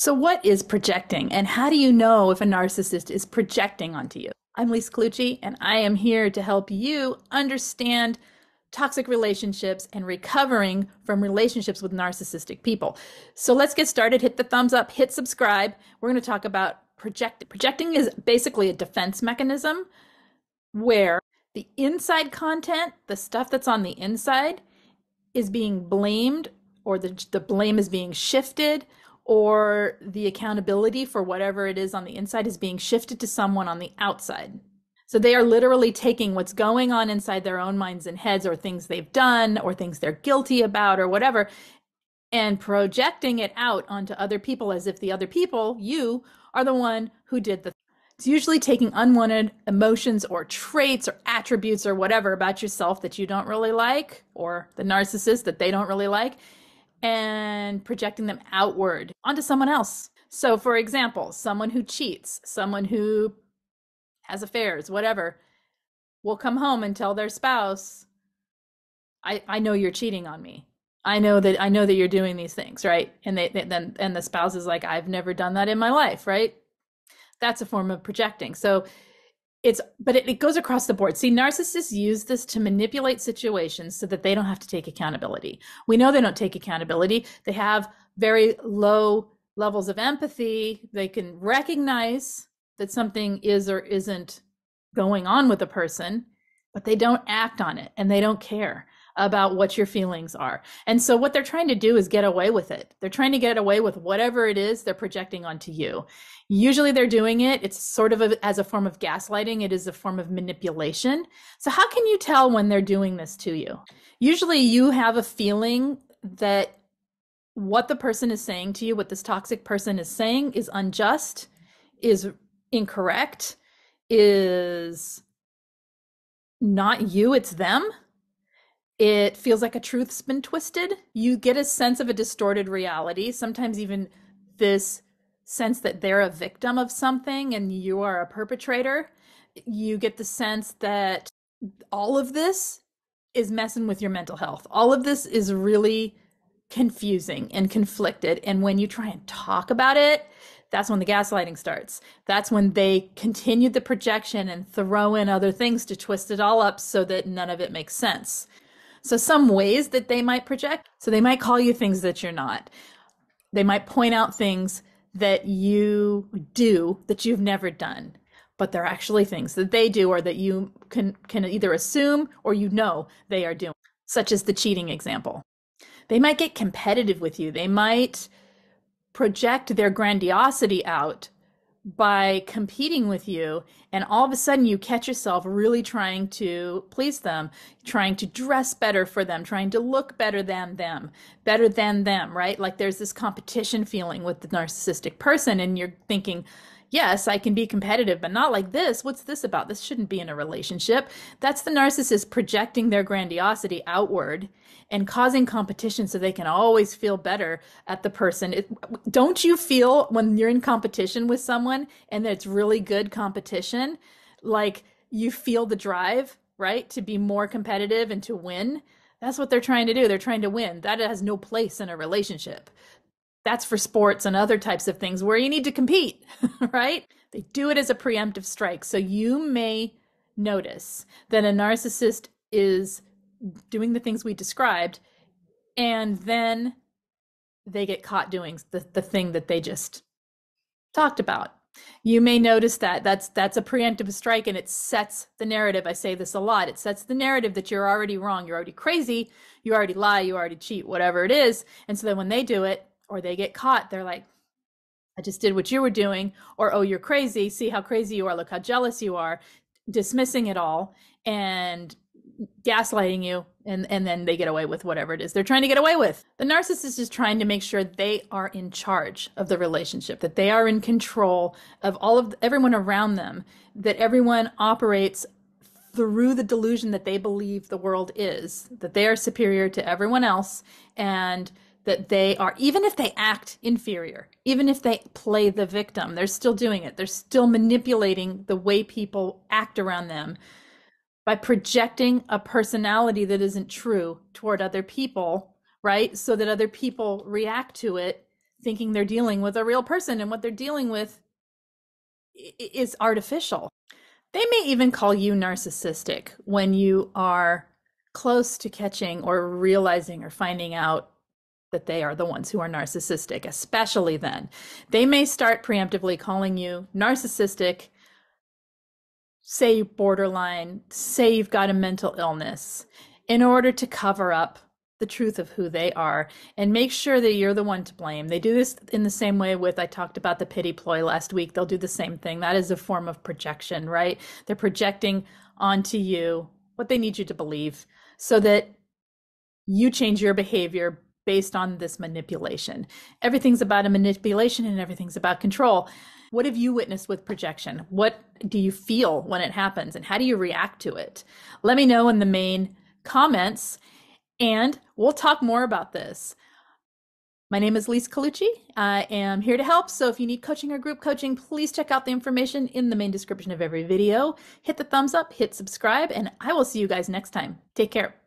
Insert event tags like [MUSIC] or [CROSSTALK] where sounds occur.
So, what is projecting, and how do you know if a narcissist is projecting onto you? I'm Lise Colucci, and I am here to help you understand toxic relationships and recovering from relationships with narcissistic people. So, let's get started. Hit the thumbs up, hit subscribe. We're going to talk about projecting. Projecting is basically a defense mechanism where the inside content, the stuff that's on the inside, is being blamed or the, the blame is being shifted or the accountability for whatever it is on the inside is being shifted to someone on the outside. So they are literally taking what's going on inside their own minds and heads, or things they've done, or things they're guilty about, or whatever, and projecting it out onto other people as if the other people, you, are the one who did the. It's usually taking unwanted emotions or traits or attributes or whatever about yourself that you don't really like, or the narcissist that they don't really like, and projecting them outward onto someone else. So, for example, someone who cheats, someone who has affairs, whatever, will come home and tell their spouse, I, I know you're cheating on me. I know that I know that you're doing these things, right? And they, they then and the spouse is like, I've never done that in my life, right? That's a form of projecting. So it's but it, it goes across the board. See narcissists use this to manipulate situations so that they don't have to take accountability. We know they don't take accountability. They have very low levels of empathy. They can recognize that something is or isn't going on with a person but they don't act on it and they don't care about what your feelings are. And so what they're trying to do is get away with it. They're trying to get away with whatever it is they're projecting onto you. Usually they're doing it, it's sort of a, as a form of gaslighting, it is a form of manipulation. So how can you tell when they're doing this to you? Usually you have a feeling that what the person is saying to you, what this toxic person is saying is unjust, is incorrect, is not you, it's them it feels like a truth's been twisted. You get a sense of a distorted reality, sometimes even this sense that they're a victim of something and you are a perpetrator. You get the sense that all of this is messing with your mental health. All of this is really confusing and conflicted. And when you try and talk about it, that's when the gaslighting starts. That's when they continue the projection and throw in other things to twist it all up so that none of it makes sense. So, some ways that they might project. So, they might call you things that you're not. They might point out things that you do that you've never done, but they're actually things that they do or that you can, can either assume or you know they are doing, such as the cheating example. They might get competitive with you. They might project their grandiosity out by competing with you and all of a sudden you catch yourself really trying to please them trying to dress better for them trying to look better than them better than them right? Like there's this competition feeling with the narcissistic person and you're thinking yes, I can be competitive, but not like this. What's this about? This shouldn't be in a relationship. That's the narcissist projecting their grandiosity outward and causing competition so they can always feel better at the person. It, don't you feel when you're in competition with someone and it's really good competition, like you feel the drive, right, to be more competitive and to win? That's what they're trying to do. They're trying to win. That has no place in a relationship that's for sports and other types of things where you need to compete, [LAUGHS] right? They do it as a preemptive strike. So you may notice that a narcissist is doing the things we described and then they get caught doing the, the thing that they just talked about. You may notice that that's that's a preemptive strike and it sets the narrative. I say this a lot. It sets the narrative that you're already wrong. You're already crazy. You already lie. You already cheat. Whatever it is. And so then when they do it or they get caught, they're like, I just did what you were doing, or oh, you're crazy. See how crazy you are. Look how jealous you are, dismissing it all and gaslighting you. And, and then they get away with whatever it is they're trying to get away with. The narcissist is trying to make sure they are in charge of the relationship, that they are in control of all of everyone around them, that everyone operates through the delusion that they believe the world is, that they are superior to everyone else. And that they are, even if they act inferior, even if they play the victim, they're still doing it. They're still manipulating the way people act around them by projecting a personality that isn't true toward other people, right? So that other people react to it thinking they're dealing with a real person and what they're dealing with is artificial. They may even call you narcissistic when you are close to catching or realizing or finding out that they are the ones who are narcissistic, especially then. They may start preemptively calling you narcissistic, say borderline, say you've got a mental illness, in order to cover up the truth of who they are and make sure that you're the one to blame. They do this in the same way with I talked about the pity ploy last week. They'll do the same thing. That is a form of projection, right? They're projecting onto you what they need you to believe so that you change your behavior based on this manipulation. Everything's about a manipulation and everything's about control. What have you witnessed with projection? What do you feel when it happens and how do you react to it? Let me know in the main comments and we'll talk more about this. My name is Lise Colucci. I am here to help. So if you need coaching or group coaching, please check out the information in the main description of every video. Hit the thumbs up, hit subscribe, and I will see you guys next time. Take care.